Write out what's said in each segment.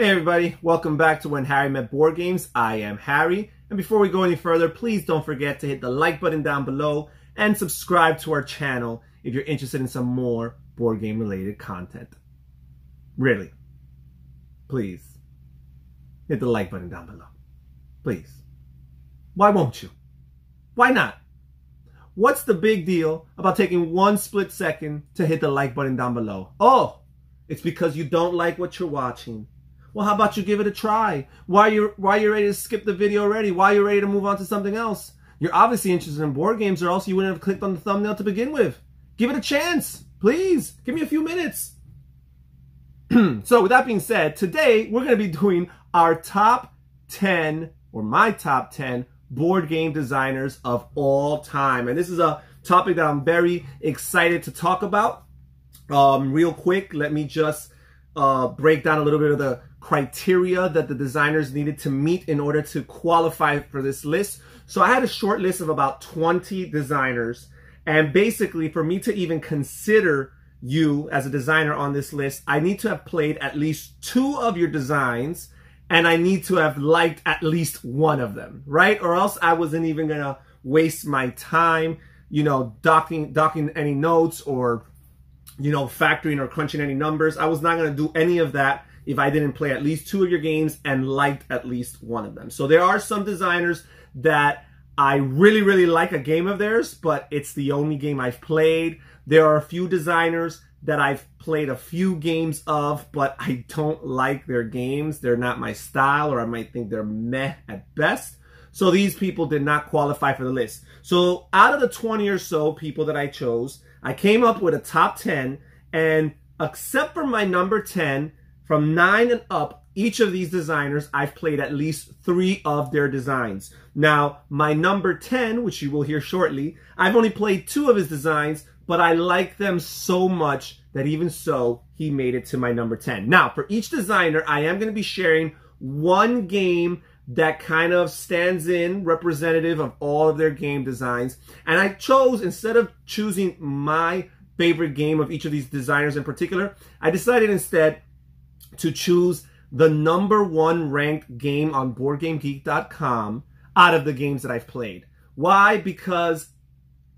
Hey everybody, welcome back to When Harry Met Board Games. I am Harry, and before we go any further, please don't forget to hit the like button down below and subscribe to our channel if you're interested in some more board game related content. Really, please hit the like button down below. Please. Why won't you? Why not? What's the big deal about taking one split second to hit the like button down below? Oh, it's because you don't like what you're watching well, how about you give it a try? Why you why you ready to skip the video already? Why are you ready to move on to something else? You're obviously interested in board games, or else you wouldn't have clicked on the thumbnail to begin with. Give it a chance, please. Give me a few minutes. so, with that being said, today we're going to be doing our top 10 or my top 10 board game designers of all time. And this is a topic that I'm very excited to talk about. Um, real quick, let me just uh, break down a little bit of the criteria that the designers needed to meet in order to qualify for this list. So I had a short list of about 20 designers. And basically, for me to even consider you as a designer on this list, I need to have played at least two of your designs and I need to have liked at least one of them, right? Or else I wasn't even gonna waste my time, you know, docking docking any notes or you know, factoring or crunching any numbers. I was not gonna do any of that if I didn't play at least two of your games and liked at least one of them. So there are some designers that I really, really like a game of theirs, but it's the only game I've played. There are a few designers that I've played a few games of, but I don't like their games. They're not my style, or I might think they're meh at best. So these people did not qualify for the list. So out of the 20 or so people that I chose, I came up with a top 10, and except for my number 10, from 9 and up, each of these designers, I've played at least three of their designs. Now, my number 10, which you will hear shortly, I've only played two of his designs, but I like them so much that even so, he made it to my number 10. Now, for each designer, I am going to be sharing one game that kind of stands in representative of all of their game designs. And I chose, instead of choosing my favorite game of each of these designers in particular, I decided instead to choose the number one ranked game on BoardGameGeek.com out of the games that I've played. Why? Because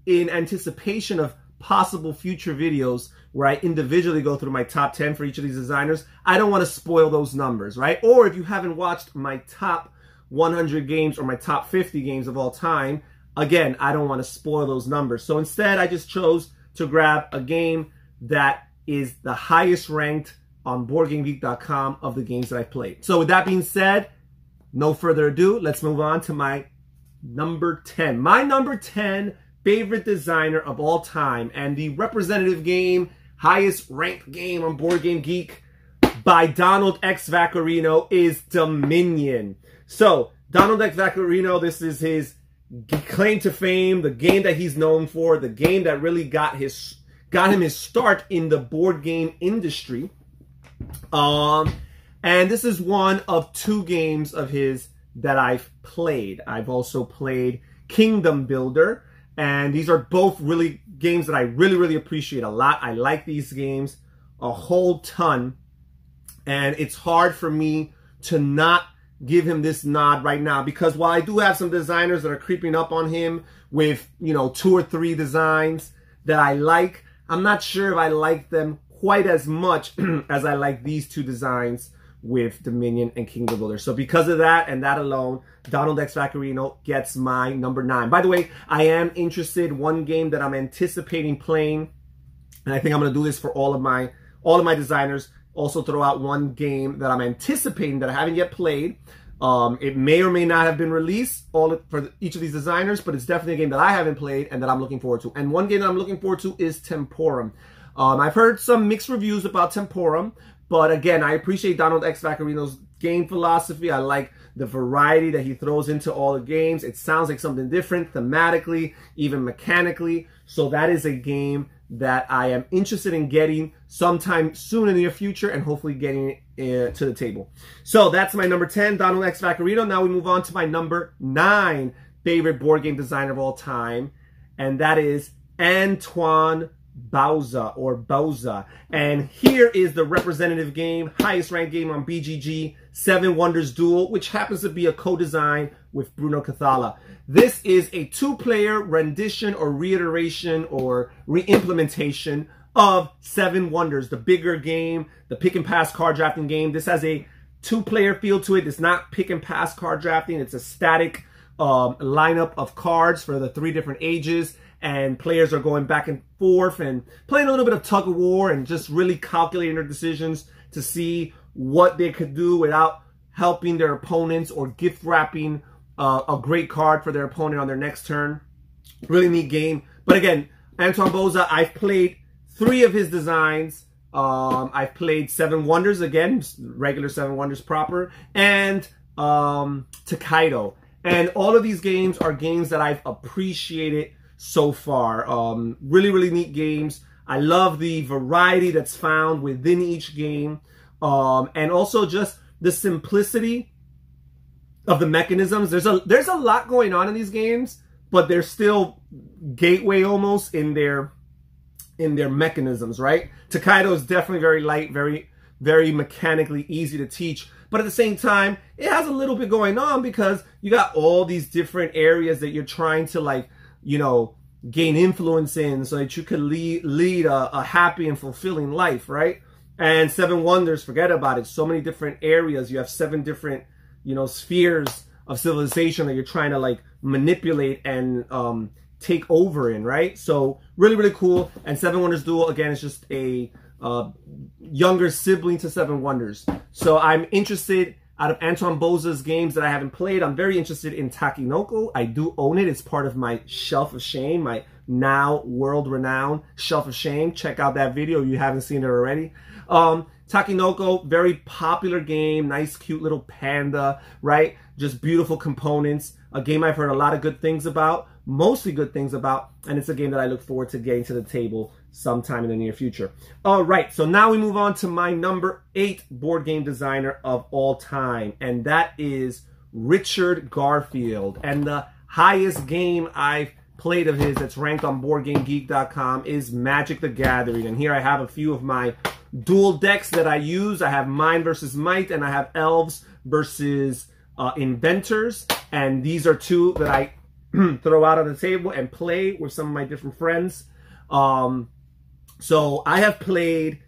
in anticipation of possible future videos where I individually go through my top 10 for each of these designers, I don't want to spoil those numbers, right? Or if you haven't watched my top 100 games or my top 50 games of all time, again, I don't want to spoil those numbers. So instead, I just chose to grab a game that is the highest ranked on BoardGameGeek.com of the games that I've played. So with that being said, no further ado, let's move on to my number 10. My number 10 favorite designer of all time and the representative game, highest ranked game on Board Game Geek by Donald X Vaccarino is Dominion. So, Donald X Vaccarino, this is his claim to fame, the game that he's known for, the game that really got his got him his start in the board game industry. Um, and this is one of two games of his that I've played. I've also played Kingdom Builder, and these are both really games that I really, really appreciate a lot. I like these games a whole ton, and it's hard for me to not give him this nod right now because while I do have some designers that are creeping up on him with, you know, two or three designs that I like, I'm not sure if I like them quite as much as I like these two designs with Dominion and Kingdom Builder. So because of that and that alone, Donald X Vaccarino gets my number nine. By the way, I am interested, one game that I'm anticipating playing, and I think I'm going to do this for all of my all of my designers, also throw out one game that I'm anticipating that I haven't yet played. Um, it may or may not have been released all for each of these designers, but it's definitely a game that I haven't played and that I'm looking forward to. And one game that I'm looking forward to is Temporum. Um, I've heard some mixed reviews about Temporum, but again, I appreciate Donald X Vaccarino's game philosophy. I like the variety that he throws into all the games. It sounds like something different thematically, even mechanically. So that is a game that I am interested in getting sometime soon in the near future and hopefully getting it uh, to the table. So that's my number 10, Donald X Vaccarino. Now we move on to my number 9 favorite board game designer of all time, and that is Antoine Bauza or Bowza. And here is the representative game, highest ranked game on BGG, Seven Wonders Duel, which happens to be a co-design with Bruno Cathala. This is a two-player rendition or reiteration or re-implementation of Seven Wonders, the bigger game, the pick and pass card drafting game. This has a two-player feel to it. It's not pick and pass card drafting. It's a static um, lineup of cards for the three different ages and players are going back and forth and playing a little bit of tug of war and just really calculating their decisions to see what they could do without helping their opponents or gift wrapping uh, a great card for their opponent on their next turn. Really neat game. But again, Antoine Bauza, I've played three of his designs. Um, I've played Seven Wonders again, regular Seven Wonders proper, and um, Tokaido. And all of these games are games that I've appreciated so far. Um, really, really neat games. I love the variety that's found within each game. Um, and also just the simplicity of the mechanisms. There's a there's a lot going on in these games, but they're still gateway almost in their in their mechanisms, right? Tokaido is definitely very light, very very mechanically easy to teach. But at the same time, it has a little bit going on because you got all these different areas that you're trying to like you know, gain influence in so that you could lead, lead a, a happy and fulfilling life, right? And Seven Wonders, forget about it. So many different areas. You have seven different, you know, spheres of civilization that you're trying to like manipulate and um, take over in, right? So really, really cool. And Seven Wonders Duel, again, is just a uh, younger sibling to Seven Wonders. So I'm interested out of Anton Bauza's games that I haven't played, I'm very interested in Takenoko. I do own it. It's part of my Shelf of Shame, my now world-renowned Shelf of Shame. Check out that video if you haven't seen it already. Um, Takenoko, very popular game. Nice, cute little panda, right? Just beautiful components. A game I've heard a lot of good things about, mostly good things about, and it's a game that I look forward to getting to the table sometime in the near future. All right, so now we move on to my number eight board game designer of all time, and that is Richard Garfield. And the highest game I've played of his that's ranked on BoardGameGeek.com is Magic the Gathering. And here I have a few of my dual decks that I use. I have Mind versus Might, and I have Elves versus uh, Inventors. And these are two that I throw out on the table and play with some of my different friends. Um, so I have played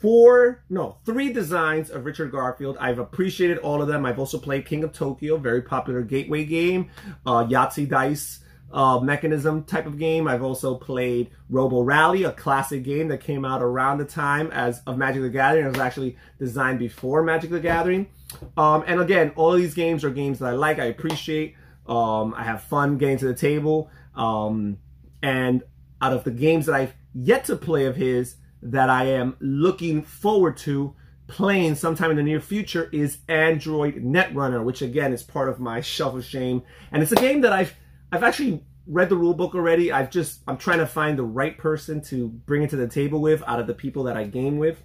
four, no, three designs of Richard Garfield. I've appreciated all of them. I've also played King of Tokyo, very popular gateway game, uh, Yahtzee dice uh, mechanism type of game. I've also played Robo Rally, a classic game that came out around the time as of Magic the Gathering. It was actually designed before Magic the Gathering. Um, and again, all of these games are games that I like, I appreciate. Um, I have fun getting to the table. Um, and out of the games that I've yet to play of his that I am looking forward to playing sometime in the near future is Android Netrunner, which again is part of my shelf of shame. And it's a game that I've I've actually read the rule book already. I've just I'm trying to find the right person to bring it to the table with out of the people that I game with.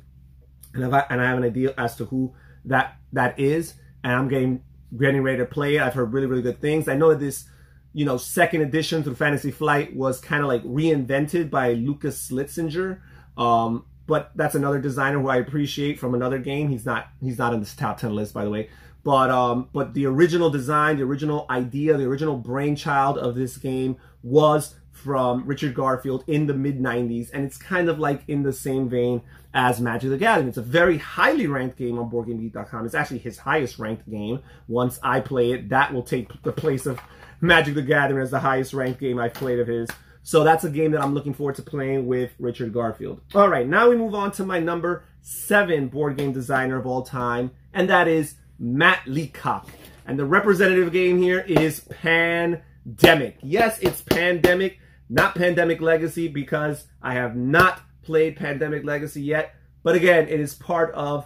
And I've, and I have an idea as to who that that is. And I'm getting getting ready to play it. I've heard really, really good things. I know that this you know, second edition through Fantasy Flight was kind of like reinvented by Lukas Litzsinger. Um, but that's another designer who I appreciate from another game. He's not he's not in this top 10 list, by the way. But um, but the original design, the original idea, the original brainchild of this game was from Richard Garfield in the mid 90s, and it's kind of like in the same vein as Magic the Gathering. It's a very highly ranked game on BoardGameGeek.com. It's actually his highest ranked game. Once I play it, that will take the place of Magic the Gathering as the highest ranked game I've played of his. So that's a game that I'm looking forward to playing with Richard Garfield. All right, now we move on to my number seven board game designer of all time, and that is Matt Leacock. And the representative game here is Pandemic. Yes, it's Pandemic, not Pandemic Legacy, because I have not played Pandemic Legacy yet. But again, it is part of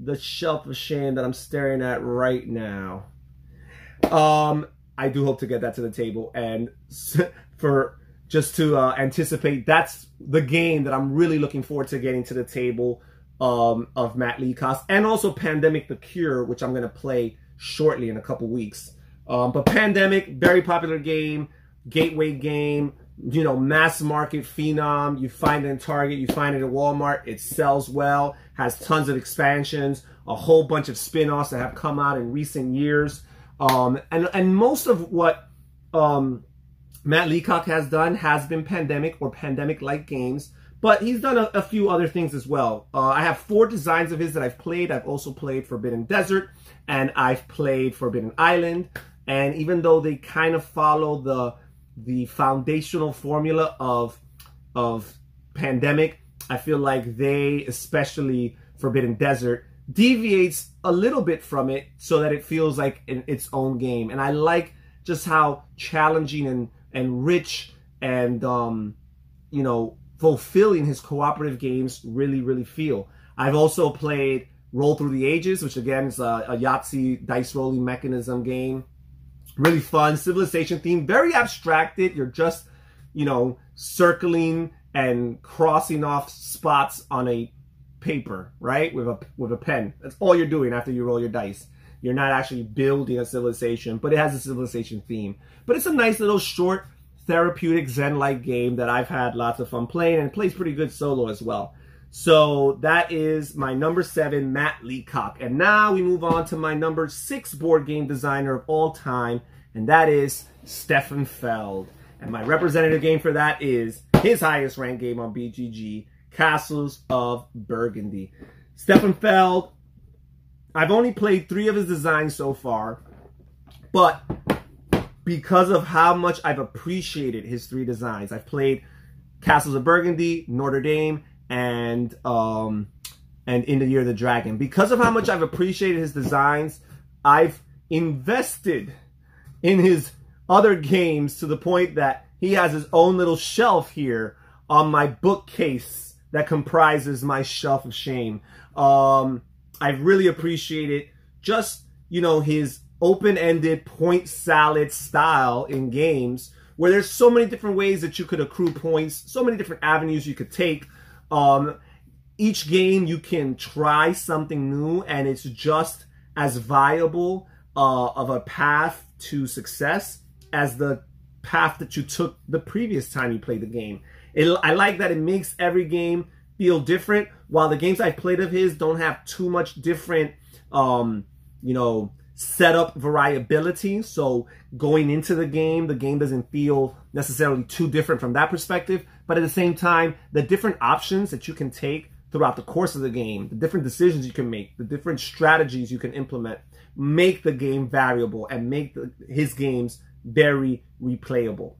the shelf of shame that I'm staring at right now. Um, I do hope to get that to the table. And for just to uh, anticipate, that's the game that I'm really looking forward to getting to the table um, of Matt Leacock and also Pandemic the Cure, which I'm going to play shortly in a couple weeks. Um, but Pandemic, very popular game, gateway game, you know, mass market phenom. You find it in Target, you find it at Walmart. It sells well, has tons of expansions, a whole bunch of spin-offs that have come out in recent years. Um, and, and most of what um, Matt Leacock has done has been pandemic or pandemic-like games, but he's done a, a few other things as well. Uh, I have four designs of his that I've played. I've also played Forbidden Desert, and I've played Forbidden Island. And even though they kind of follow the the foundational formula of of pandemic, I feel like they, especially Forbidden Desert, deviates a little bit from it so that it feels like in its own game. And I like just how challenging and and rich and um, you know fulfilling his cooperative games really really feel. I've also played Roll Through the Ages, which again is a, a Yahtzee dice rolling mechanism game really fun civilization theme very abstracted you're just you know circling and crossing off spots on a paper right? With a with a pen. That's all you're doing after you roll your dice. You're not actually building a civilization but it has a civilization theme. But it's a nice little short therapeutic zen-like game that i've had lots of fun playing and plays pretty good solo as well. So that is my number seven, Matt Leacock. And now we move on to my number six board game designer of all time, and that is Stefan Feld. And my representative game for that is his highest ranked game on BGG, Castles of Burgundy. Stefan Feld, I've only played three of his designs so far, but because of how much I've appreciated his three designs, I've played Castles of Burgundy, Notre Dame, and um, and in the Year of the Dragon. Because of how much I've appreciated his designs, I've invested in his other games to the point that he has his own little shelf here on my bookcase that comprises my shelf of shame. Um, I really appreciated just, you know, his open-ended point salad style in games where there's so many different ways that you could accrue points, so many different avenues you could take um, each game you can try something new and it's just as viable uh, of a path to success as the path that you took the previous time you played the game. It, I like that it makes every game feel different. While the games I've played of his don't have too much different, um, you know, setup variability. So going into the game, the game doesn't feel necessarily too different from that perspective. But at the same time, the different options that you can take throughout the course of the game, the different decisions you can make, the different strategies you can implement, make the game variable and make the, his games very replayable.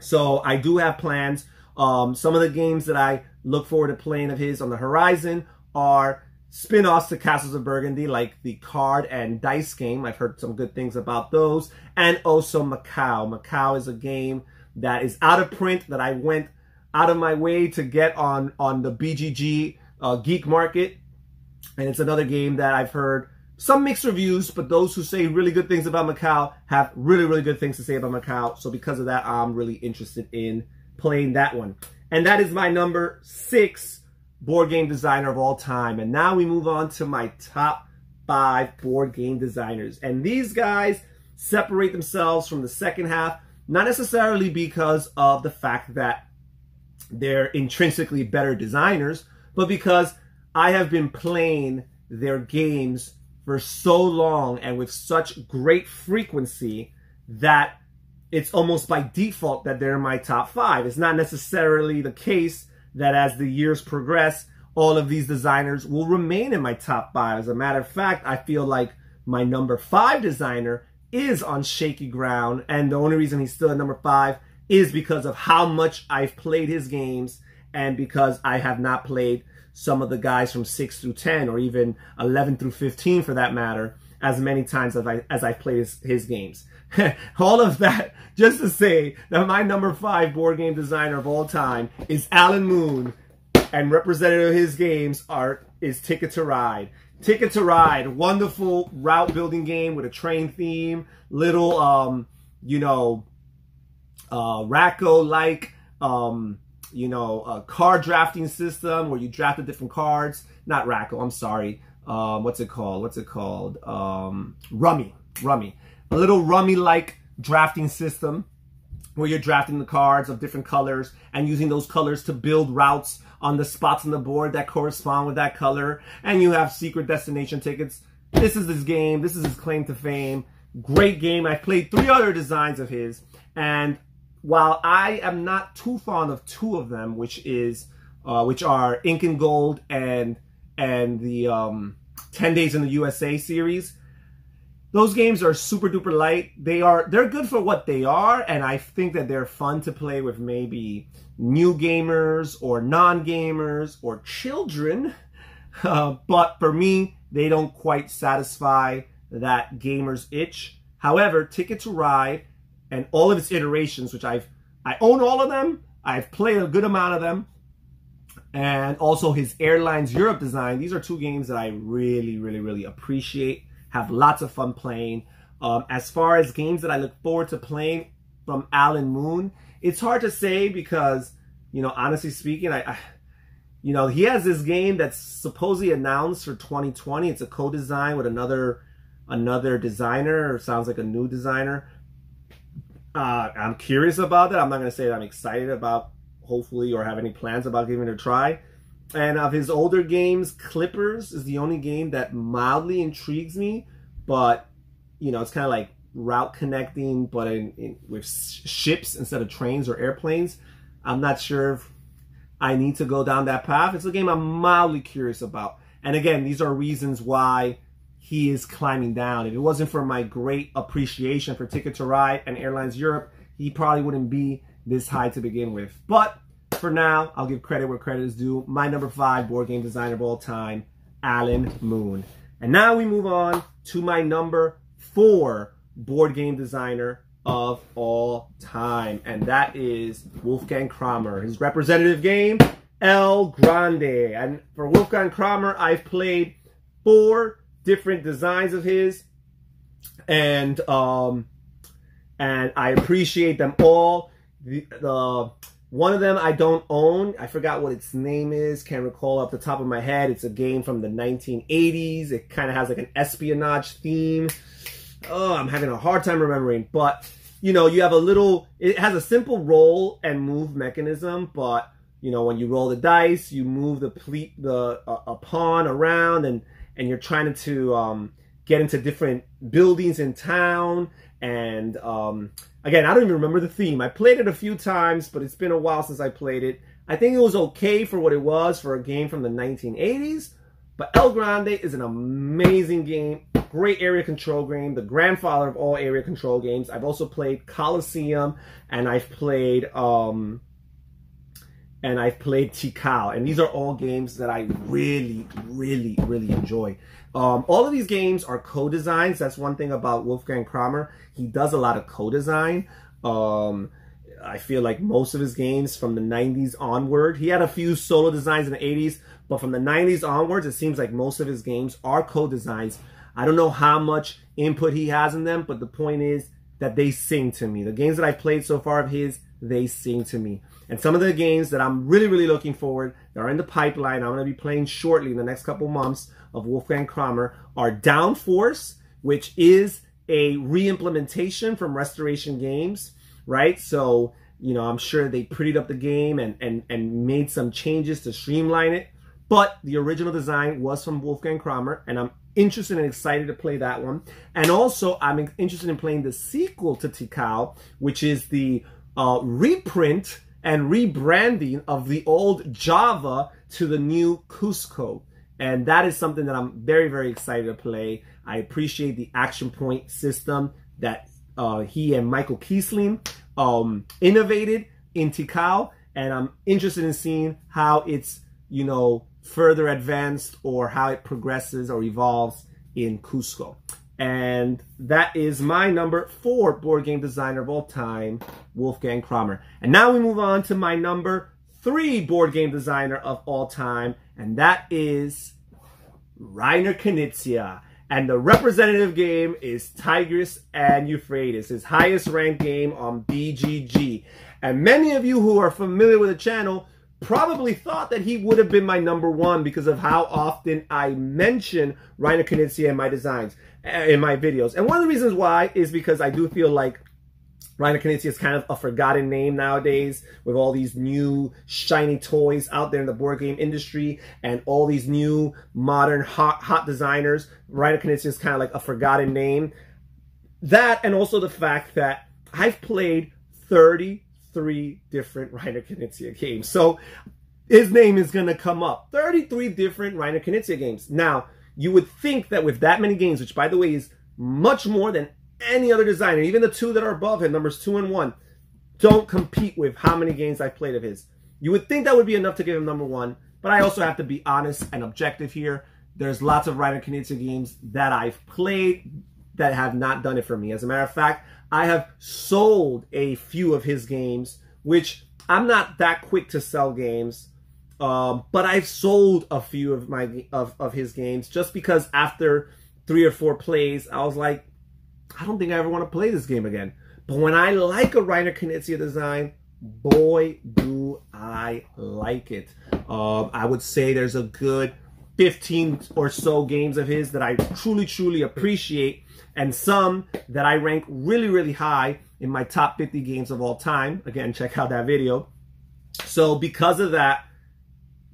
So I do have plans. Um, some of the games that I look forward to playing of his on the horizon are spin-offs to Castles of Burgundy, like the card and dice game. I've heard some good things about those. And also Macau. Macau is a game that is out of print that I went out of my way to get on, on the BGG uh, Geek Market. And it's another game that I've heard some mixed reviews, but those who say really good things about Macau have really, really good things to say about Macau. So because of that, I'm really interested in playing that one. And that is my number six board game designer of all time. And now we move on to my top five board game designers. And these guys separate themselves from the second half, not necessarily because of the fact that they're intrinsically better designers, but because I have been playing their games for so long and with such great frequency that it's almost by default that they're in my top five. It's not necessarily the case that as the years progress, all of these designers will remain in my top five. As a matter of fact, I feel like my number five designer is on shaky ground. And the only reason he's still at number five is because of how much I've played his games and because I have not played some of the guys from 6 through 10 or even 11 through 15 for that matter as many times as I as I've played his, his games. all of that just to say that my number five board game designer of all time is Alan Moon, and representative of his games are is Ticket to Ride. Ticket to Ride, wonderful route building game with a train theme, little um, you know, uh, Rack-O like um, you know, a card drafting system where you draft the different cards. Not Rack-O, I'm sorry. Um, what's it called? What's it called? Um, Rummy. Rummy a little rummy like drafting system. where you're drafting the cards of different colors and using those colors to build routes on the spots on the board that correspond with that color. And you have secret destination tickets. This is his game. This is his claim to fame. Great game. I've played three other designs of his. And while I am not too fond of two of them, which is uh, which are Incan Gold and and the um, 10 Days in the USA series, those games are super duper light. They are they're good for what they are, and I think that they're fun to play with maybe new gamers or non-gamers or children. Uh, but for me, they don't quite satisfy that gamer's itch. However, Ticket to Ride and all of its iterations, which I've I own all of them. I've played a good amount of them. And also his Airlines Europe design. These are two games that I really, really, really appreciate. Have lots of fun playing. Um, as far as games that I look forward to playing from Alan Moon, it's hard to say because, you know, honestly speaking, I, I you know, he has this game that's supposedly announced for 2020. It's a co-design with another another designer, sounds like a new designer. Uh, I'm curious about that. I'm not going to say that I'm excited about, hopefully, or have any plans about giving it a try. And of his older games, Clippers is the only game that mildly intrigues me, but you know, it's kind of like route connecting, but in, in, with ships instead of trains or airplanes. I'm not sure if I need to go down that path. It's a game I'm mildly curious about. And again, these are reasons why he is climbing down. If it wasn't for my great appreciation for Ticket to Ride and Airlines Europe, he probably wouldn't be this high to begin with. But for now, I'll give credit where credit is due. My number five board game designer of all time, Alan Moon. And now we move on to my number four board game designer of all time, and that is Wolfgang Kramer. His representative game, El Grande. And for Wolfgang Kramer, I've played four different designs of his, and um, and I appreciate them all. The, the one of them I don't own. I forgot what its name is. Can't recall off the top of my head. It's a game from the 1980s. It kind of has like an espionage theme. Oh, I'm having a hard time remembering. But you know, you have a little. It has a simple roll and move mechanism, but you know, when you roll the dice, you move the ple- the uh, a pawn around and and you're trying to um, get into different buildings in town. And um, again, I don't even remember the theme. I played it a few times, but it's been a while since I played it. I think it was okay for what it was for a game from the 1980s. But El Grande is an amazing game, great area control game, the grandfather of all area control games. I've also played Colosseum and I've played um, and I've played Tikal, and these are all games that I really, really, really enjoy. Um, all of these games are co-designs. That's one thing about Wolfgang Kramer. He does a lot of co-design. Um, I feel like most of his games from the 90s onward, he had a few solo designs in the 80s, but from the 90s onwards, it seems like most of his games are co-designs. I don't know how much input he has in them, but the point is that they sing to me. The games that I've played so far of his, they sing to me. And some of the games that I'm really, really looking forward that are in the pipeline, I'm going to be playing shortly in the next couple months of Wolfgang Kramer are Downforce, which is a re-implementation from Restoration Games, right? So, you know, I'm sure they prettied up the game and, and, and made some changes to streamline it. But the original design was from Wolfgang Kramer, and I'm interested and excited to play that one. And also, I'm interested in playing the sequel to Tikal, which is the uh, reprint and rebranding of the old Java to the new Cusco. And that is something that I'm very, very excited to play. I appreciate the action point system that uh, he and Michael Kiesling um, innovated in Tikal. And I'm interested in seeing how it's, you know, further advanced or how it progresses or evolves in Cusco. And that is my number four board game designer of all time, Wolfgang Kramer. And now we move on to my number three board game designer of all time, and that is Reiner Knizia. And the representative game is Tigris and Euphrates, his highest ranked game on BGG. And many of you who are familiar with the channel probably thought that he would have been my number one because of how often I mention Reiner Knizia in my designs, uh, in my videos. And one of the reasons why is because I do feel like Reiner Knizia is kind of a forgotten name nowadays with all these new shiny toys out there in the board game industry and all these new modern hot hot designers. Reiner Knizia is kind of like a forgotten name. That and also the fact that I've played 33 different Reiner Knizia games. So his name is going to come up. 33 different Reiner Knizia games. Now, you would think that with that many games, which by the way is much more than any other designer, even the two that are above him, numbers two and one, don't compete with how many games I've played of his. You would think that would be enough to give him number one, but I also have to be honest and objective here. There's lots of Reiner Knizia games that I've played that have not done it for me. As a matter of fact, I have sold a few of his games, which I'm not that quick to sell games. Um, but I've sold a few of my of, of his games just because after three or four plays, I was like, I don't think I ever want to play this game again. But when I like a Reiner Knizia design, boy, do I like it. Um, I would say there's a good 15 or so games of his that I truly, truly appreciate, and some that I rank really, really high in my top 50 games of all time. Again, check out that video. So because of that,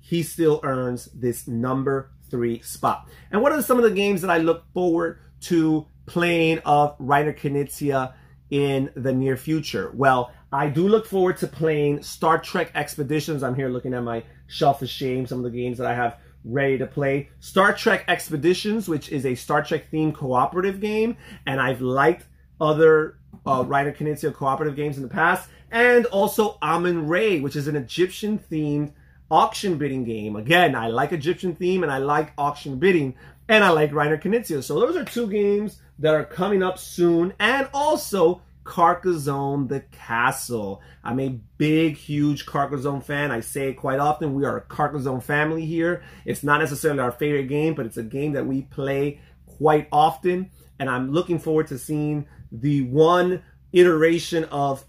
he still earns this number three spot. And what are some of the games that I look forward to playing of Reiner Knizia in the near future? Well, I do look forward to playing Star Trek Expeditions. I'm here looking at my shelf of shame, some of the games that I have ready to play. Star Trek Expeditions, which is a Star Trek themed cooperative game, and I've liked other uh, Knizia cooperative games in the past, and also Amun-Re, which is an Egyptian themed auction bidding game. Again, I like Egyptian theme and I like auction bidding and I like Reiner Knizia. So those are two games that are coming up soon and also Carcassonne the Castle. I'm a big, huge Carcassonne fan. I say it quite often. We are a Carcassonne family here. It's not necessarily our favorite game, but it's a game that we play quite often. And I'm looking forward to seeing the one iteration of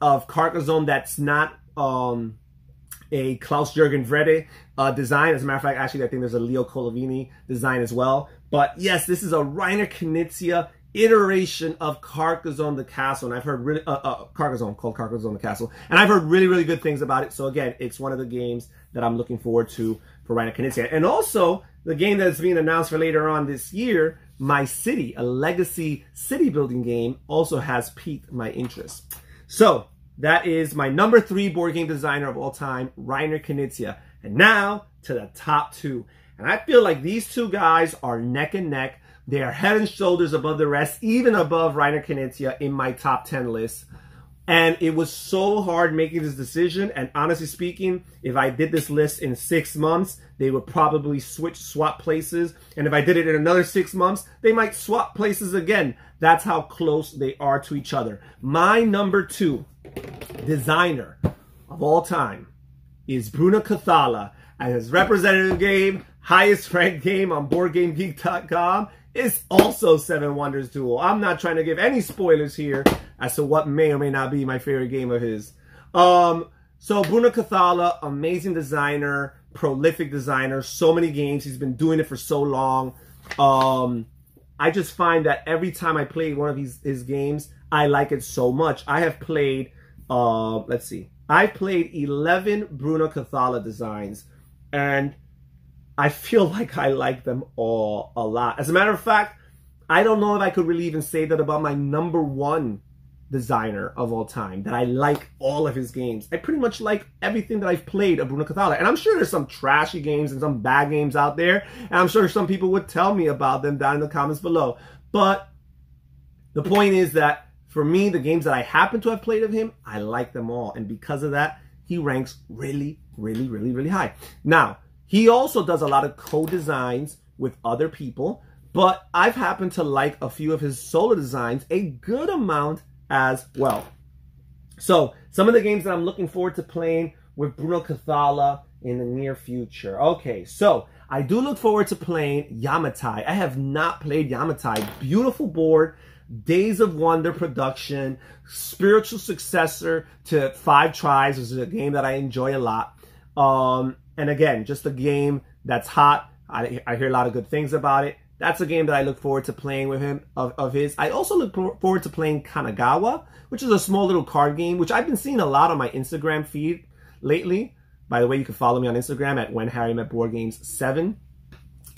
of Carcassonne that's not um, a Klaus-Jürgen Wrede uh, design. As a matter of fact, actually, I think there's a Leo Colovini design as well. But yes, this is a Reiner Knizia iteration of Carcassonne the Castle. And I've heard really, uh, uh, Carcassonne, called Carcassonne the Castle. And I've heard really, really good things about it. So again, it's one of the games that I'm looking forward to for Reiner Knizia. And also, the game that's being announced for later on this year, My City, a legacy city building game, also has piqued my interest. So, that is my number three board game designer of all time, Reiner Knizia. And now to the top two. And I feel like these two guys are neck and neck. They are head and shoulders above the rest, even above Reiner Knizia in my top 10 list. And it was so hard making this decision. And honestly speaking, if I did this list in six months, they would probably switch, swap places. And if I did it in another six months, they might swap places again. That's how close they are to each other. My number two designer of all time is Bruno Cathala. And his representative game, highest ranked game on BoardGameGeek.com, is also Seven Wonders Duel. I'm not trying to give any spoilers here as to what may or may not be my favorite game of his. Um, so Bruno Cathala, amazing designer, prolific designer, so many games. He's been doing it for so long. Um, I just find that every time I play one of his, his games, I like it so much. I have played uh, let's see. I played 11 Bruno Cathala designs, and I feel like I like them all a lot. As a matter of fact, I don't know if I could really even say that about my number one designer of all time, that I like all of his games. I pretty much like everything that I've played of Bruno Cathala. And I'm sure there's some trashy games and some bad games out there, and I'm sure some people would tell me about them down in the comments below. But the point is that for me, the games that I happen to have played of him, I like them all. And because of that, he ranks really, really, really, really high. Now, he also does a lot of co-designs with other people, but I've happened to like a few of his solo designs a good amount as well. So, some of the games that I'm looking forward to playing with Bruno Cathala in the near future. Okay, so I do look forward to playing Yamatai. I have not played Yamatai. Beautiful board. Days of Wonder production, spiritual successor to Five Tribes, which is a game that I enjoy a lot. Um, and again, just a game that's hot. I, I hear a lot of good things about it. That's a game that I look forward to playing with him of, of his. I also look forward to playing Kanagawa, which is a small little card game, which I've been seeing a lot on my Instagram feed lately. By the way, you can follow me on Instagram at When Harry Met Board Games 7.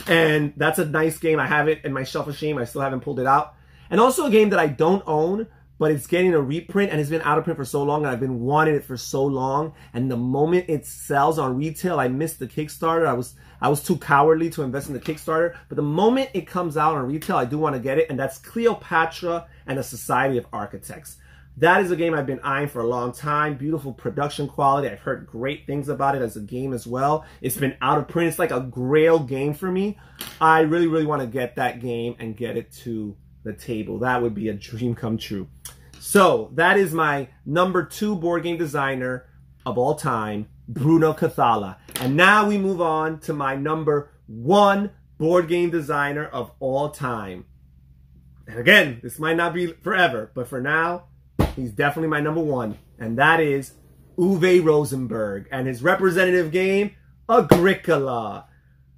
And that's a nice game. I have it in my shelf of shame. I still haven't pulled it out. And also a game that I don't own, but it's getting a reprint and it's been out of print for so long and I've been wanting it for so long. And the moment it sells on retail, I missed the Kickstarter. I was I was too cowardly to invest in the Kickstarter. But the moment it comes out on retail, I do want to get it. And that's Cleopatra and the Society of Architects. That is a game I've been eyeing for a long time. Beautiful production quality. I've heard great things about it as a game as well. It's been out of print. It's like a grail game for me. I really, really want to get that game and get it to the table. That would be a dream come true. So that is my number two board game designer of all time, Bruno Cathala. And now we move on to my number one board game designer of all time. And again, this might not be forever, but for now, he's definitely my number one. And that is Uwe Rosenberg and his representative game, Agricola.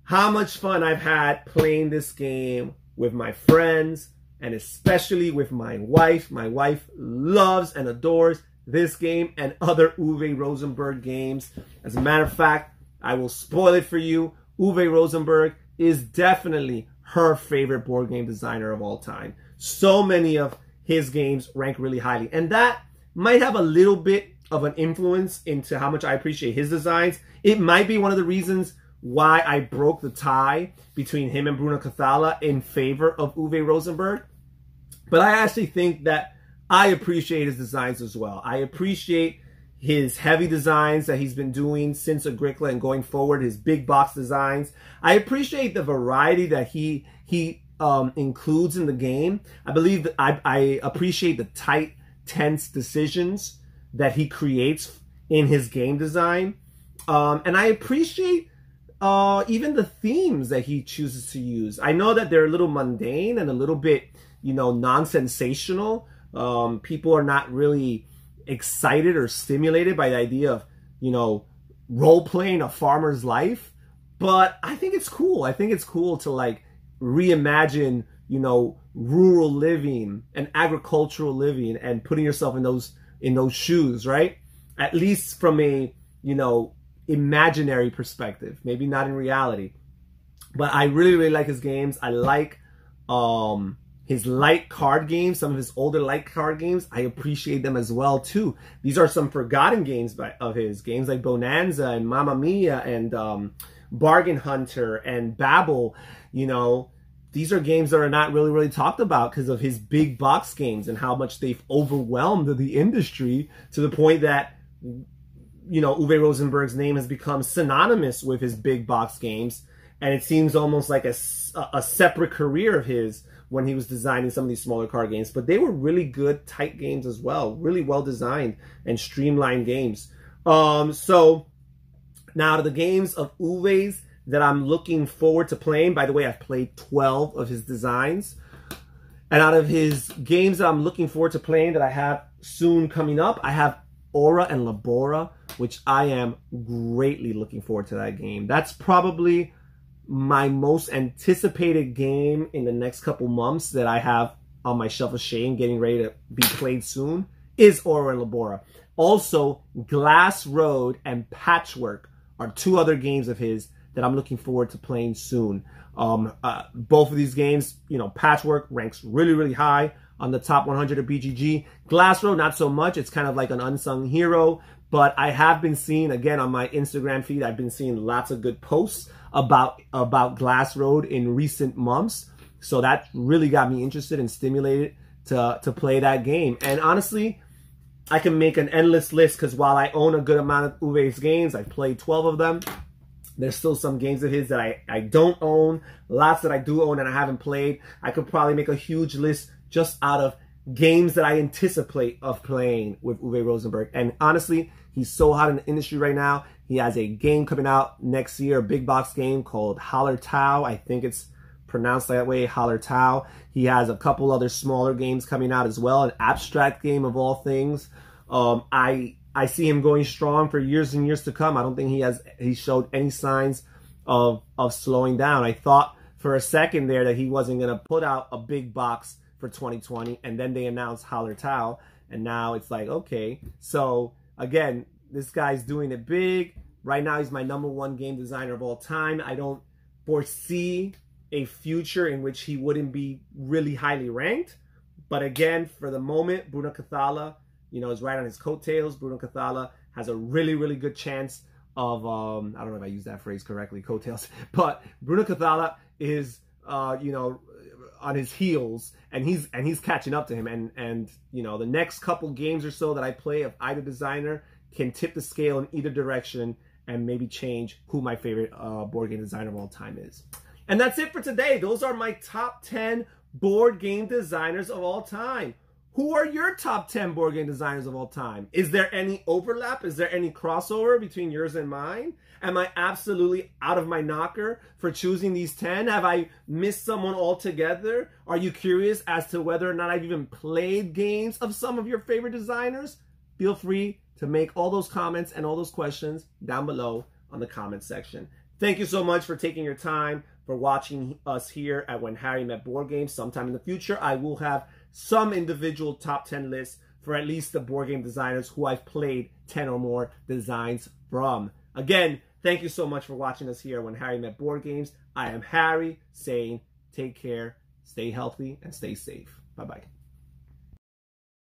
How much fun I've had playing this game with my friends, and especially with my wife. My wife loves and adores this game and other Uwe Rosenberg games. As a matter of fact, I will spoil it for you. Uwe Rosenberg is definitely her favorite board game designer of all time. So many of his games rank really highly. And that might have a little bit of an influence into how much I appreciate his designs. It might be one of the reasons why I broke the tie between him and Bruno Cathala in favor of Uwe Rosenberg. But I actually think that I appreciate his designs as well. I appreciate his heavy designs that he's been doing since Agricola and going forward, his big box designs. I appreciate the variety that he he um, includes in the game. I believe that I, I appreciate the tight, tense decisions that he creates in his game design. Um, and I appreciate uh, even the themes that he chooses to use. I know that they're a little mundane and a little bit, you know, non-sensational. Um, people are not really excited or stimulated by the idea of, you know, role playing a farmer's life. But I think it's cool. I think it's cool to like reimagine, you know, rural living and agricultural living and putting yourself in those in those shoes, right? At least from a, you know, imaginary perspective, maybe not in reality. But I really, really like his games. I like um, his light card games, some of his older light card games. I appreciate them as well too. These are some forgotten games by, of his games like Bonanza and Mamma Mia and um, Bargain Hunter and Babel. You know, these are games that are not really, really talked about because of his big box games and how much they've overwhelmed the industry to the point that you know, Uwe Rosenberg's name has become synonymous with his big box games. And it seems almost like a, a separate career of his when he was designing some of these smaller card games. But they were really good, tight games as well. Really well designed and streamlined games. Um, so now to the games of Uwe's that I'm looking forward to playing. By the way, I've played 12 of his designs. And out of his games that I'm looking forward to playing that I have soon coming up, I have Ora and Labora which I am greatly looking forward to that game. That's probably my most anticipated game in the next couple months that I have on my shelf of shame getting ready to be played soon is Ora and Labora. Also, Glass Road and Patchwork are two other games of his that I'm looking forward to playing soon. Um, uh, both of these games, you know, Patchwork ranks really, really high on the top 100 of BGG. Glass Road, not so much. It's kind of like an unsung hero, but I have been seeing again on my Instagram feed. I've been seeing lots of good posts about about Glass Road in recent months. So that really got me interested and stimulated to to play that game. And honestly, I can make an endless list because while I own a good amount of Uwe's games, I've played 12 of them. There's still some games of his that I, I don't own, lots that I do own and I haven't played. I could probably make a huge list just out of games that I anticipate of playing with Uwe Rosenberg. And honestly, he's so hot in the industry right now. He has a game coming out next year, a big box game called Hallertau. I think it's pronounced that way, Hallertau. He has a couple other smaller games coming out as well, an abstract game of all things. Um, I I see him going strong for years and years to come. I don't think he has he showed any signs of of slowing down. I thought for a second there that he wasn't going to put out a big box for 2020. And then they announced Hallertau, And now it's like, okay. So again, this guy's doing it big. Right now, he's my number one game designer of all time. I don't foresee a future in which he wouldn't be really highly ranked. But again, for the moment, Bruno Cathala, you know, is right on his coattails. Bruno Cathala has a really, really good chance of, um, I don't know if I use that phrase correctly, coattails, but Bruno Cathala is, uh, you know, on his heels and he's and he's catching up to him and and you know the next couple games or so that I play of either designer can tip the scale in either direction and maybe change who my favorite uh, board game designer of all time is. And that's it for today. Those are my top 10 board game designers of all time. Who are your top 10 board game designers of all time? Is there any overlap? Is there any crossover between yours and mine? Am I absolutely out of my knocker for choosing these 10? Have I missed someone altogether? Are you curious as to whether or not I've even played games of some of your favorite designers? Feel free to make all those comments and all those questions down below on the comment section. Thank you so much for taking your time for watching us here at When Harry Met Board Games. Sometime in the future, I will have some individual top 10 lists for at least the board game designers who I've played 10 or more designs from. Again, thank you so much for watching us here When Harry Met Board Games. I am Harry saying take care, stay healthy, and stay safe. Bye-bye.